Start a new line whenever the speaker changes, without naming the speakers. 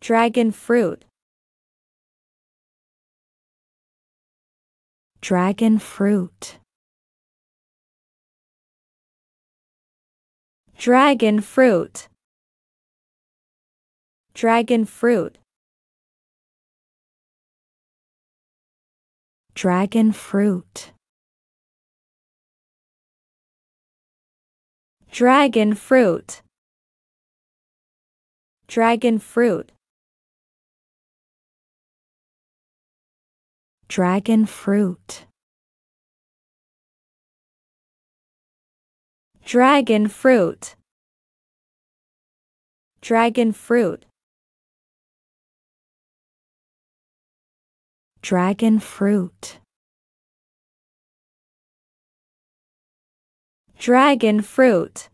Dragon fruit. Dragon fruit. Dragon fruit. Dragon fruit. Dragon fruit. Dragon fruit. Dragon fruit. Dragon fruit. Dragon fruit. Dragon fruit. Dragon fruit. Dragon fruit.